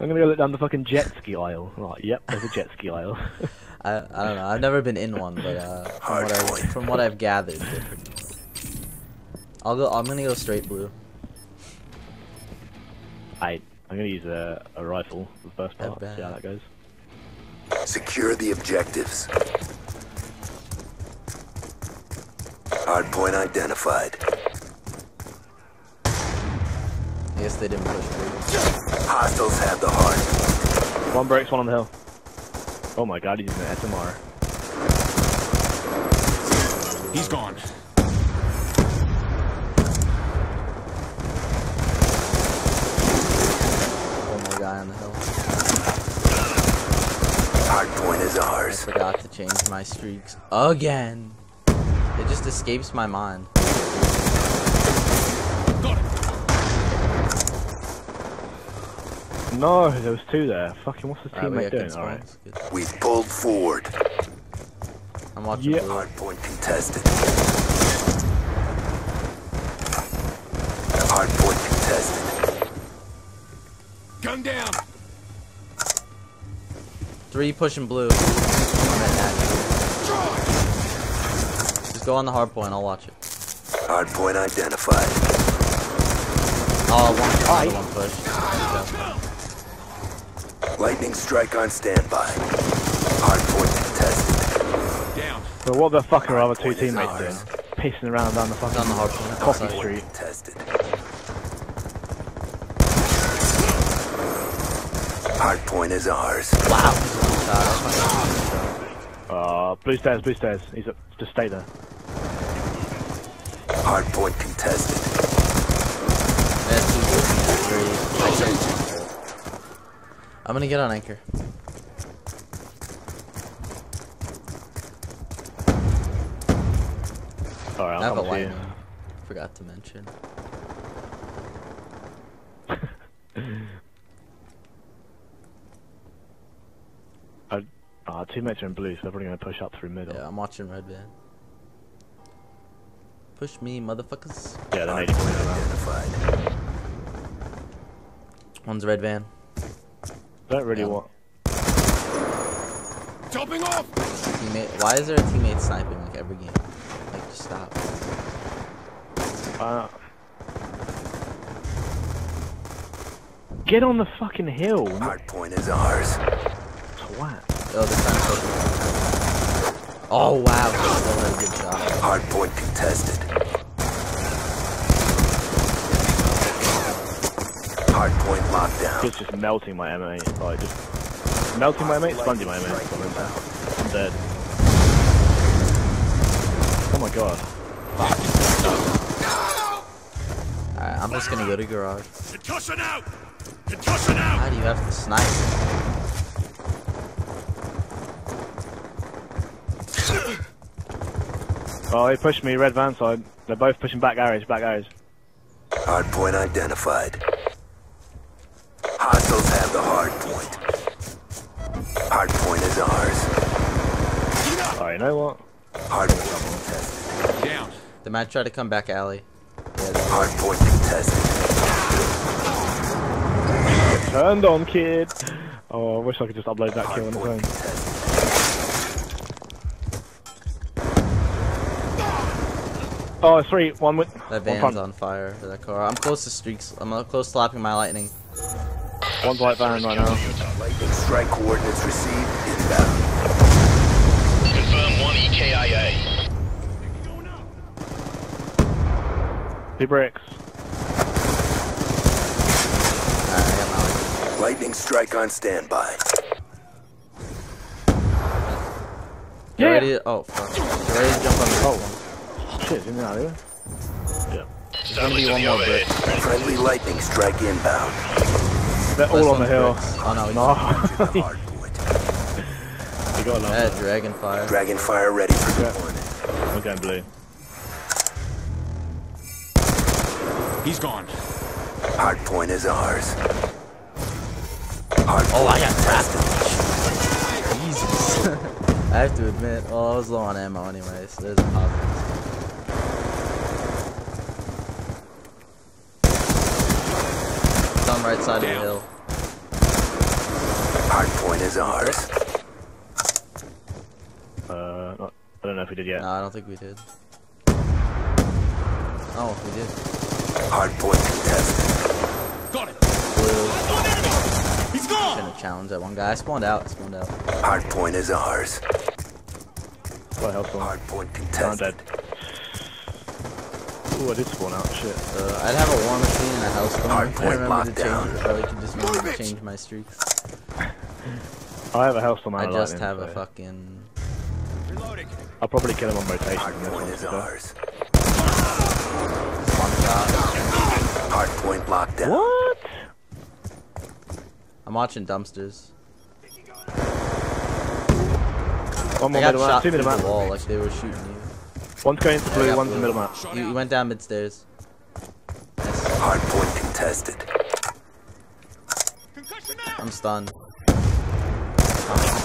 I'm gonna go look down the fucking jet ski aisle. Right, yep, there's a jet ski aisle. I I don't know. I've never been in one, but uh, from what I from what I've gathered, they're pretty cool. I'll go. I'm gonna go straight blue. I I'm gonna use a, a rifle for the first part. bad. See how that goes. Secure the objectives. Hardpoint identified. I guess they didn't push through. Hostiles have the heart. One breaks, one on the hill. Oh my god, he's using an SMR. He's gone. One more guy on the hill. Hardpoint is I ours. forgot to change my streaks again. It just escapes my mind. Got him. No, there was two there. Fucking, what's the teammate got good doing? Alright. We've pulled forward. I'm watching Yeah. blue. Hardpoint contested. Hardpoint contested. Gun down. Three pushing blue. I'm at that. Just go on the hard point. I'll watch it. Hard point identified. Oh, one, another one push. Lightning strike on standby. Hardpoint contested. Down. So what the fuck are our two teammates doing? Pissing around down the fucking on the hard point. coffee outside. street. Contested. Hardpoint is ours. Wow. Uh, Uh, blue stairs, blue stairs. He's up, just stay there. Hardpoint contested. that's two good. Three. I'm gonna get on anchor. Alright, I have I'll a you. Forgot to mention. Uh, teammates are in blue, so they're probably gonna push up through middle. Yeah, I'm watching red van. Push me, motherfuckers. Yeah, they're nading Hardpoint around. identified. One's red van. Don't really Yeah. want. Topping off. Teammate. Why is there a teammate sniping like every game? Like, just stop. Uh, get on the fucking hill, Hardpoint is ours. twat. Oh, they're trying. Oh wow, he still had a good shot. Hardpoint contested. Hardpoint lockdown. It's just melting my MMA. Like, just melting my MMA, sponging my MMA. I'm dead. Oh my god. Alright, I'm just gonna go to garage. Concussion out. Concussion out. How do you have to snipe? Oh, he pushed me, red van side. They're both pushing back garage, back garage. Hardpoint identified. Hostiles have the hardpoint. Hardpoint is ours. Alright, you know what? Hardpoint contested. Down. The might tried to come back alley. Yeah, they- Hardpoint contested. Turned on, kid! Oh, I wish I could just upload that kill on the phone. Hardpoint contested. Oh, three, one with. that van's on fire. for That car. I'm close to streaks. I'm close to lapping my lightning. One's white van right now. Lightning strike coordinates received. Inbound. Confirm one EKIA. He bricks. Alright, I got my lightning. Lightning strike on standby. Get Yeah. ready oh fuck. Get ready to jump on the oh. Shit, isn't that either? Yeah. gonna be one more brick. Friendly lightning strike inbound. They're all on the hill. Oh no, he's No. The you hardpoint. got enough. Yeah, dragon fire. Dragonfire ready for Yeah. deployment. We're going blue. He's gone. Hard point is ours. Hardpoint Oh, I got contested. Jesus. I have to admit, well, I was low on ammo anyway, so there's a positive. It's on right side of the hill. Hard point is ours. Uh, not, I don't know if we did yet. No, I don't think we did. Oh, we did. Hard point contested. Got it. Blue. He's gone. Gonna challenge that one guy. I spawned out. I spawned out. Hard point is ours. Got a health. Hard point I'm contested. Dead. Ooh, I did spawn out. Shit. Uh, I'd have a war machine and a hellstorm. Hard I point remember to lockdown. change it. Probably could just remember to it. change my streaks. I have a hellstorm I just lightning, have a fucking. Reloading. I'll probably kill him on rotation. Hard in this point one, is to be ours. One. Hard point locked down. What? I'm watching dumpsters. One I more got middle shot through the wall like they were shooting you. One's going to I blue, got one's blue. in middle map. Shot You, you went down mid stairs. Nice. Hard point contested. I'm stunned. Oh,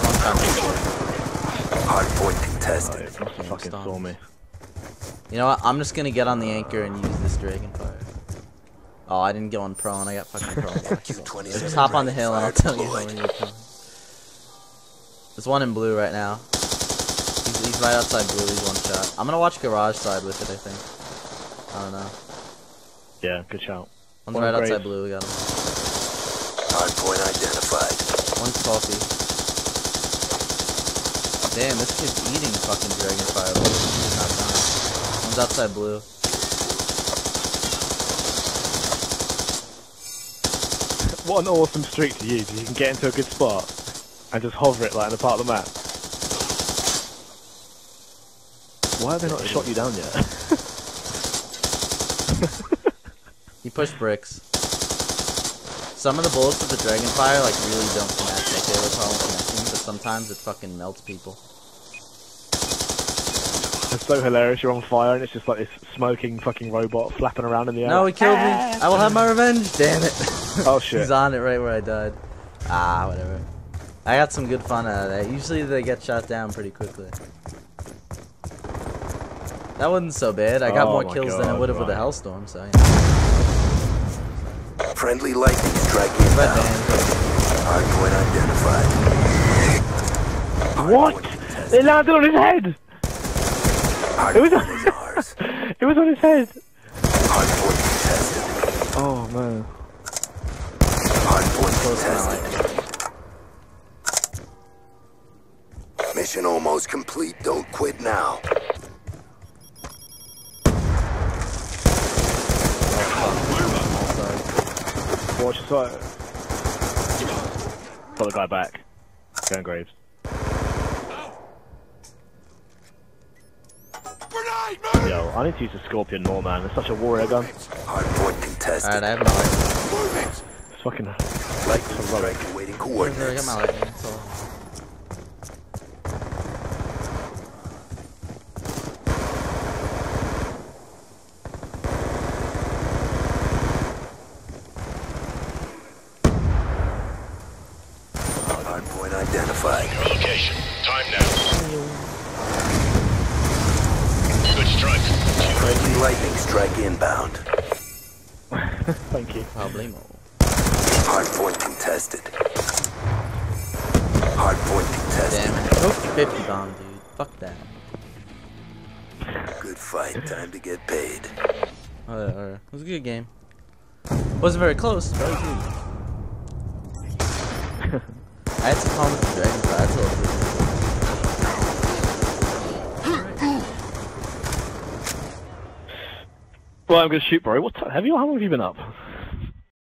one shot mid stairs. Hard point Oh, contested. it must fucking stunned. saw me. You know what? I'm just gonna get on the anchor and use this dragon fire. Oh, I didn't get on prone. I got fucking prone. Q27 Just hop on the hill and I'll tell you deployed. when you're prone. There's one in blue right now. He's, he's right outside blue. He's one shot. I'm gonna watch garage side with it. I think. I don't know. Yeah, good shot. One's One right grave. outside blue. We got him. Hard point identified. One's coffee. Damn, this kid's eating fucking dragon fire. He's not dying. One's outside blue. What an awesome streak to use. You can get into a good spot and just hover it like in the part of the map. Why have they not shot you down yet? He pushed bricks. Some of the bullets with the dragon fire like really don't connect. Like they have a problem connecting, but sometimes it fucking melts people. It's so hilarious. You're on fire and it's just like this smoking fucking robot flapping around in the air. No, he killed me. I will have my revenge. Damn it. Oh, shit. He's on it right where I died. Ah, whatever. I got some good fun out of that. Usually they get shot down pretty quickly. That wasn't so bad. I got Oh more my kills than I would have with a. Hellstorm, so yeah. Friendly lightning strike Red inbound. band. Hard point identified. Hard What? point contested. It landed on his head! Hard It was point is ours. It was on his head! Hard point contested. Oh man. Hard point Close to my contested. Mission almost complete. Don't quit now. Also, Watch your. Got the guy back. Going Graves. Grenade. Yo, I need to use the Scorpion more, man. It's such a warrior gun. Hard point contested. Alright, I have my lightning. Move it. It's fucking. Lightning strike awaiting I got coordinates. my lightning, that's all. Hard point identified. Your location. Time now. Good strike. Friendly lightning strike inbound. Thank you. Problemo. Hard point contested. Hard point contested. Damn it. 50 bomb, dude. Fuck that. Good fight. Time to get paid. Whatever. It was a good game. Wasn't very close, but it was good. I had to calm with the dragon, but that's all. Well, I'm gonna shoot, bro. What time? Have you? How long have you been up?